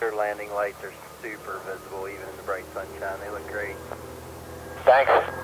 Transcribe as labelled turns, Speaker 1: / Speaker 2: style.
Speaker 1: Their landing lights are super visible even in the bright sunshine. They look great.
Speaker 2: Thanks.